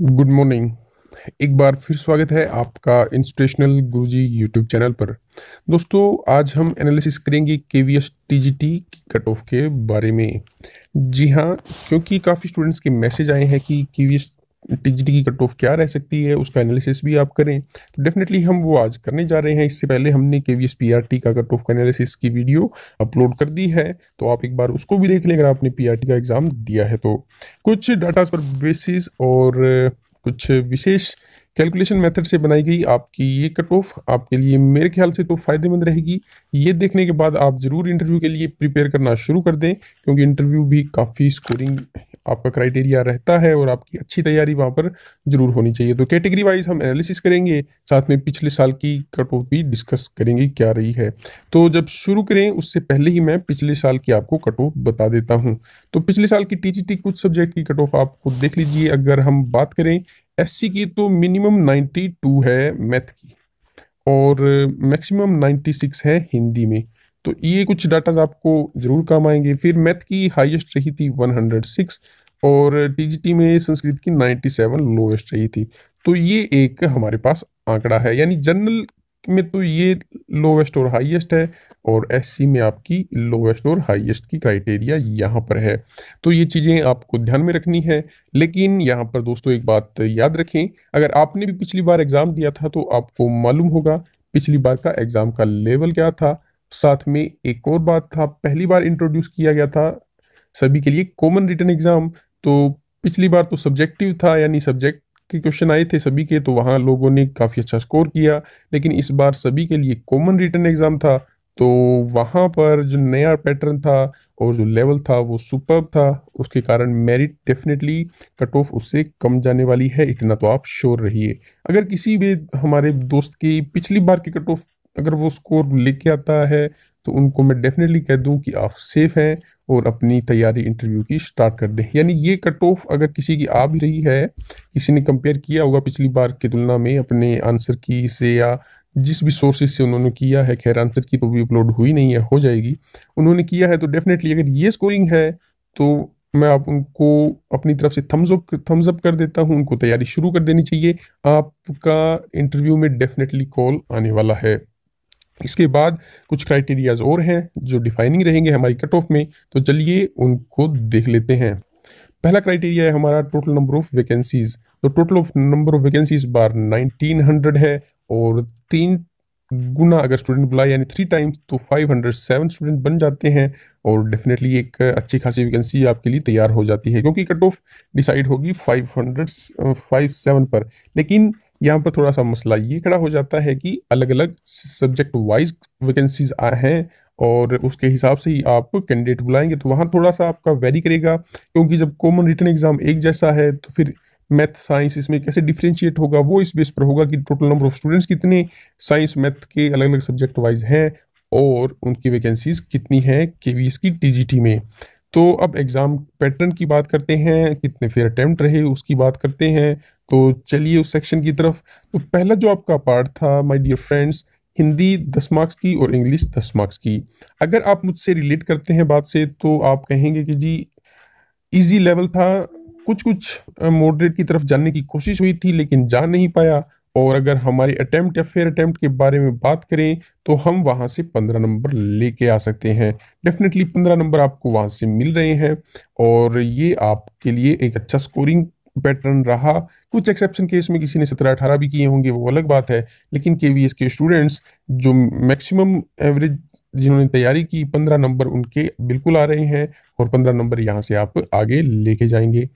Good morning एक बार फिर स्वागत है आपका इंस्पिरेशनल गुरुजी यूट्यूब चैनल पर। दोस्तों, आज हम एनालिसिस करेंगे K V S T G T की कट ऑफ़ के बारे में। जी हाँ क्योंकि काफ़ी स्टूडेंट्स के मैसेज आए हैं कि के वी एस टीजीटी की कट ऑफ़ क्या रह सकती है, उसका एनालिसिस भी आप करें। तो डेफिनेटली हम वो आज करने जा रहे हैं। इससे पहले हमने K V S P R T का कट ऑफ़ का एनालिसिस की वीडियो अपलोड कर दी है तो आप एक बार उसको भी देख लें अगर आपने पी आर टी का एग्ज़ाम दिया है तो। कुछ डाटा पर बेसिस और कुछ विशेष कैलकुलेशन मेथड से बनाई गई आपकी ये कट ऑफ़ आपके लिए मेरे ख्याल से तो फ़ायदेमंद रहेगी। ये देखने के बाद आप ज़रूर इंटरव्यू के लिए प्रिपेयर करना शुरू कर दें, क्योंकि इंटरव्यू भी काफ़ी स्कोरिंग आपका क्राइटेरिया रहता है और आपकी अच्छी तैयारी वहाँ पर ज़रूर होनी चाहिए। तो कैटेगरी वाइज हम एनालिसिस करेंगे, साथ में पिछले साल की कट ऑफ़ भी डिस्कस करेंगे क्या रही है। तो जब शुरू करें, उससे पहले ही मैं पिछले साल की आपको कट ऑफ़ बता देता हूँ। तो पिछले साल की टी कुछ सब्जेक्ट की कट ऑफ़ आपको देख लीजिए। अगर हम बात करें एससी की तो मिनिमम टू है मैथ की और मैक्सिमम सिक्स है हिंदी में। तो ये कुछ डाटाज आपको ज़रूर काम आएँगे। फिर मैथ की हाईएस्ट रही थी 106 और टीजीटी में संस्कृत की 97 लोएस्ट रही थी। तो ये एक हमारे पास आंकड़ा है। यानी जनरल में तो ये लोवेस्ट और हाईएस्ट है और एससी में आपकी लोवेस्ट और हाईएस्ट की क्राइटेरिया यहाँ पर है। तो ये चीज़ें आपको ध्यान में रखनी है, लेकिन यहाँ पर दोस्तों एक बात याद रखें, अगर आपने भी पिछली बार एग्ज़ाम दिया था तो आपको मालूम होगा पिछली बार का एग्ज़ाम का लेवल क्या था। साथ में एक और बात था, पहली बार इंट्रोड्यूस किया गया था सभी के लिए कॉमन रिटर्न एग्ज़ाम तो पिछली बार तो सब्जेक्टिव था, यानी सब्जेक्ट के क्वेश्चन आए थे सभी के तो वहाँ लोगों ने काफ़ी अच्छा स्कोर किया। लेकिन इस बार सभी के लिए कॉमन रिटर्न एग्ज़ाम था तो वहाँ पर जो नया पैटर्न था और जो लेवल था, वो सुपर था। उसके कारण मेरिट डेफिनेटली कट ऑफ़ उससे कम जाने वाली है, इतना तो आप श्योर रहिए। अगर किसी भी हमारे दोस्त की पिछली बार की कट ऑफ़ अगर वो स्कोर लेके आता है तो उनको मैं डेफिनेटली कह दूँ कि आप सेफ़ हैं और अपनी तैयारी इंटरव्यू की स्टार्ट कर दें। यानी ये कट ऑफ़ अगर किसी की आ भी रही है, किसी ने कंपेयर किया होगा पिछली बार की तुलना में अपने आंसर की से या जिस भी सोर्सेज से उन्होंने किया है, खैर आंसर की तो भी अपलोड हुई नहीं है, हो जाएगी। उन्होंने किया है तो डेफिनेटली अगर ये स्कोरिंग है तो मैं आप उनको अपनी तरफ़ से थम्स अप थम्स अप कर देता हूँ, उनको तैयारी शुरू कर देनी चाहिए। आपका इंटरव्यू में डेफिनेटली कॉल आने वाला है। इसके बाद कुछ क्राइटेरियाज और हैं जो डिफाइनिंग रहेंगे हमारी कट ऑफ़ में तो चलिए उनको देख लेते हैं। पहला क्राइटेरिया है हमारा टोटल नंबर ऑफ़ वैकेंसीज तो total of number of vacancies बार 1900 है और तीन गुना अगर स्टूडेंट बुलाए, यानी थ्री टाइम्स तो 507 स्टूडेंट बन जाते हैं और डेफिनेटली एक अच्छी खासी वैकेंसी आपके लिए तैयार हो जाती है, क्योंकि कट ऑफ़ डिसाइड होगी 500 57 पर। लेकिन यहाँ पर थोड़ा सा मसला ये खड़ा हो जाता है कि अलग अलग सब्जेक्ट वाइज वैकेंसीज आए हैं और उसके हिसाब से ही आप कैंडिडेट बुलाएँगे तो वहाँ थोड़ा सा आपका वेरी करेगा। क्योंकि जब कॉमन रिटर्न एग्ज़ाम एक जैसा है तो फिर मैथ साइंस इसमें कैसे डिफ्रेंशिएट होगा? वो इस बेस पर होगा कि टोटल नंबर ऑफ़ स्टूडेंट्स कितने साइंस मैथ के अलग अलग सब्जेक्ट वाइज हैं और उनकी वैकेंसीज कितनी हैं के की टीजीटी में। तो अब एग्ज़ाम पैटर्न की बात करते हैं, कितने फेयर अटैम्प्ट रहे उसकी बात करते हैं। तो चलिए उस सेक्शन की तरफ़। तो पहला जो आपका पार्ट था माय डियर फ्रेंड्स हिंदी दस मार्क्स की और इंग्लिश दस मार्क्स की। अगर आप मुझसे रिलेट करते हैं बात से तो आप कहेंगे कि जी इजी लेवल था। कुछ कुछ मॉडरेट की तरफ़ जानने की कोशिश हुई थी, लेकिन जा नहीं पाया। और अगर हमारी अटैम्प्ट या फेयर अटैम्प्ट के बारे में बात करें तो हम वहाँ से पंद्रह नंबर लेके आ सकते हैं। डेफिनेटली पंद्रह नंबर आपको वहाँ से मिल रहे हैं। और ये आपके लिए एक अच्छा स्कोरिंग पैटर्न रहा। कुछ एक्सेप्शन केस में किसी ने सत्रह अठारह भी किए होंगे, वो अलग बात है। लेकिन के के स्टूडेंट्स जो मैक्सिमम एवरेज जिन्होंने तैयारी की, पंद्रह नंबर उनके बिल्कुल आ रहे हैं। और पंद्रह नंबर यहाँ से आप आगे लेके जाएँगे।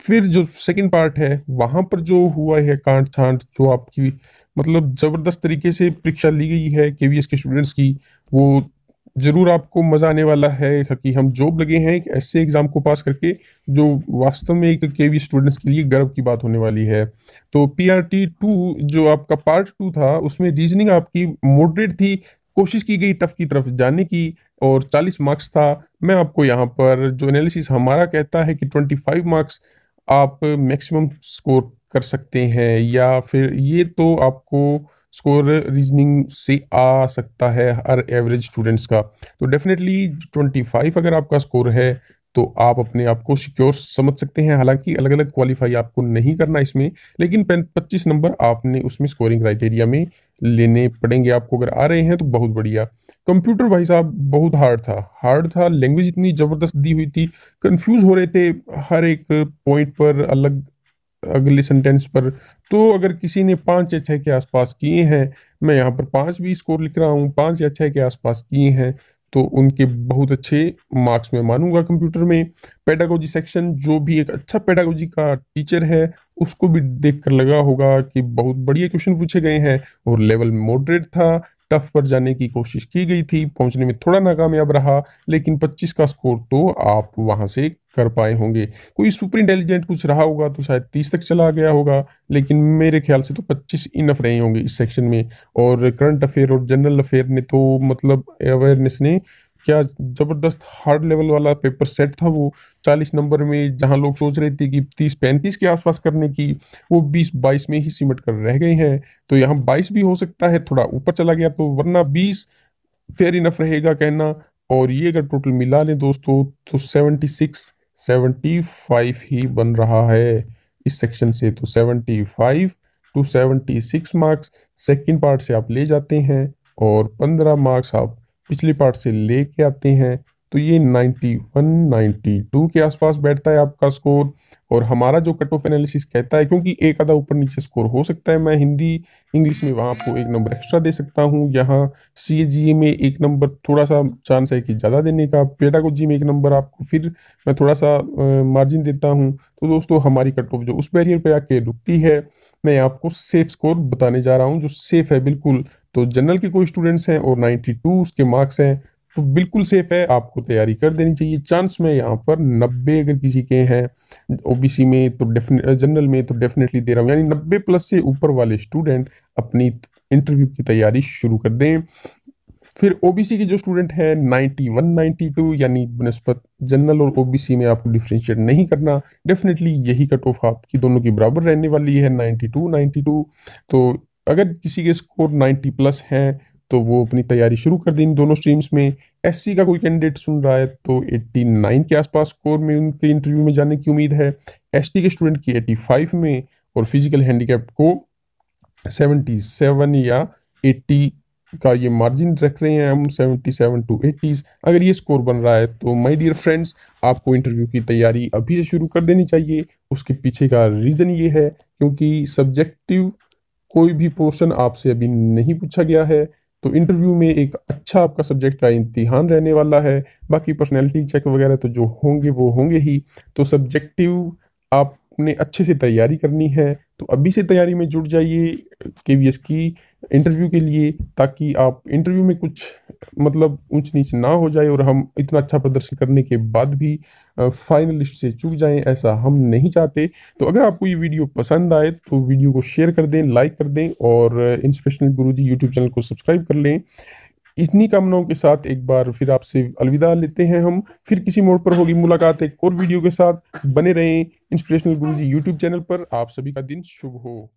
फिर जो सेकंड पार्ट है, वहाँ पर जो हुआ है कांट छांट जो आपकी मतलब ज़बरदस्त तरीके से परीक्षा ली गई है के के स्टूडेंट्स की, वो ज़रूर आपको मज़ा आने वाला है कि हम जॉब लगे हैं एक ऐसे एग्ज़ाम को पास करके, जो वास्तव में एक के स्टूडेंट्स के लिए गर्व की बात होने वाली है। तो पी आर टी टू जो आपका पार्ट टू था, उसमें रीजनिंग आपकी मॉडरेट थी, कोशिश की गई टफ की तरफ़ जाने की और 40 मार्क्स था। मैं आपको यहाँ पर जो एनालिसिस हमारा कहता है कि 25 मार्क्स आप मैक्सिमम स्कोर कर सकते हैं या फिर ये तो आपको स्कोर रीजनिंग से आ सकता है हर एवरेज स्टूडेंट्स का। तो डेफिनेटली 25 अगर आपका स्कोर है तो आप अपने आप को सिक्योर समझ सकते हैं। हालाँकि अलग अलग क्वालिफाई आपको नहीं करना इसमें, लेकिन पच्चीस नंबर आपने उसमें स्कोरिंग क्राइटेरिया में लेने पड़ेंगे। आपको अगर आ रहे हैं तो बहुत बढ़िया। कंप्यूटर भाई साहब, बहुत हार्ड था। हार्ड था लैंग्वेज इतनी ज़बरदस्त दी हुई थी। कंफ्यूज हो रहे थे हर एक पॉइंट पर, अलग, अगले सेंटेंस पर। तो अगर किसी ने पाँच या छः के आसपास किए हैं, मैं यहाँ पर पाँच भी स्कोर लिख रहा हूँ। पाँच या छः के आसपास किए हैं तो उनके बहुत अच्छे मार्क्स में मानूँगा कंप्यूटर में। पेडागोजी सेक्शन जो भी एक अच्छा पेडागोजी का टीचर है, उसको भी देख कर लगा होगा कि बहुत बढ़िया क्वेश्चन पूछे गए हैं और लेवल मॉडरेट था टफ पर जाने की कोशिश की गई थी, पहुँचने में थोड़ा नाकामयाब रहा, लेकिन 25 का स्कोर तो आप वहाँ से कर पाए होंगे। कोई सुपर इंटेलिजेंट कुछ रहा होगा तो शायद 30 तक चला गया होगा, लेकिन मेरे ख्याल से तो 25 इनफ रहे होंगे इस सेक्शन में। और करंट अफेयर और जनरल अफेयर ने तो मतलब अवेयरनेस ने क्या ज़बरदस्त हार्ड लेवल वाला पेपर सेट था वो, चालीस नंबर में जहाँ लोग सोच रहे थे कि तीस पैंतीस के आसपास करने की, वो बीस बाईस में ही सिमट कर रह गए हैं। तो यहाँ बाईस भी हो सकता है, थोड़ा ऊपर चला गया तो वरना बीस फेयर इनफ रहेगा कहना। और ये अगर टोटल मिला लें दोस्तों तो सेवेंटी सिक्स सेवेंटी फाइव ही बन रहा है इस सेक्शन से। तो seventy five to seventy six marks second part से आप ले जाते हैं और पंद्रह मार्क्स आप पिछले पार्ट से ले के आते हैं। तो ये 91, 92 के आसपास बैठता है आपका स्कोर और हमारा जो कट ऑफ़ एनालिसिस कहता है क्योंकि एक आधा ऊपर नीचे स्कोर हो सकता है मैं हिंदी इंग्लिश में वहाँ आपको एक नंबर एक्स्ट्रा दे सकता हूँ। यहाँ सी में एक नंबर थोड़ा सा चांस है कि ज़्यादा देने का। पेडागोजी में एक नंबर आपको फिर मैं थोड़ा सा मार्जिन देता हूँ। तो दोस्तों हमारी कट ऑफ़ जो उस बैरियर पर आके रुकती है मैं आपको सेफ़ स्कोर बताने जा रहा हूँ जो सेफ़ है बिल्कुल। तो जनरल के कोई स्टूडेंट्स हैं और 92 उसके मार्क्स हैं। तो बिल्कुल सेफ़ है, आपको तैयारी कर देनी चाहिए। चांस में यहाँ पर 90 अगर किसी के हैं ओबीसी में तो डेफिनेट जनरल में तो डेफिनेटली दे रहा हूँ। यानी 90 प्लस से ऊपर वाले स्टूडेंट अपनी इंटरव्यू की तैयारी शुरू कर दें। फिर ओबीसी के जो स्टूडेंट है 91 92 यानी बनस्पत जनरल और ओबीसी में आपको डिफ्रेंशिएट नहीं करना। डेफिनेटली यही कट ऑफ़ आपकी दोनों की बराबर रहने वाली है 92 92 तो अगर किसी के स्कोर 90 प्लस हैं तो वो अपनी तैयारी शुरू कर दी दोनों स्ट्रीम्स में। एससी का कोई कैंडिडेट सुन रहा है तो 89 के आसपास स्कोर में उनके इंटरव्यू में जाने की उम्मीद है। एसटी के स्टूडेंट की 85 में और फ़िज़िकल हैंडीकैप को 77 या 80 का ये मार्जिन रख रहे हैं हम 77 टू 80 अगर ये स्कोर बन रहा है तो माय डियर फ्रेंड्स आपको इंटरव्यू की तैयारी अभी से शुरू कर देनी चाहिए। उसके पीछे का रीज़न ये है क्योंकि सब्जेक्टिव कोई भी पोर्शन आपसे अभी नहीं पूछा गया है। तो इंटरव्यू में एक अच्छा आपका सब्जेक्ट का इम्तिहान रहने वाला है। बाकी पर्सनैलिटी चेक वगैरह तो जो होंगे, वो होंगे ही। तो सब्जेक्टिव आपने अच्छे से तैयारी करनी है। तो अभी से तैयारी में जुट जाइए। के की इंटरव्यू के लिए ताकि आप इंटरव्यू में कुछ मतलब ऊंच नीच ना हो जाए और हम इतना अच्छा प्रदर्शन करने के बाद भी फाइनलिस्ट से चूक जाएँ, ऐसा हम नहीं चाहते। तो अगर आपको ये वीडियो पसंद आए तो वीडियो को शेयर कर दें लाइक कर दें और इंस्पिरेशनल गुरुजी यूट्यूब चैनल को सब्सक्राइब कर लें। इतनी कामनाओं के साथ एक बार फिर आपसे अलविदा लेते हैं हम। फिर किसी मोड़ पर होगी मुलाकात एक और वीडियो के साथ। बने रहें इंस्पिरेशनल गुरुजी यूट्यूब चैनल पर। आप सभी का दिन शुभ हो।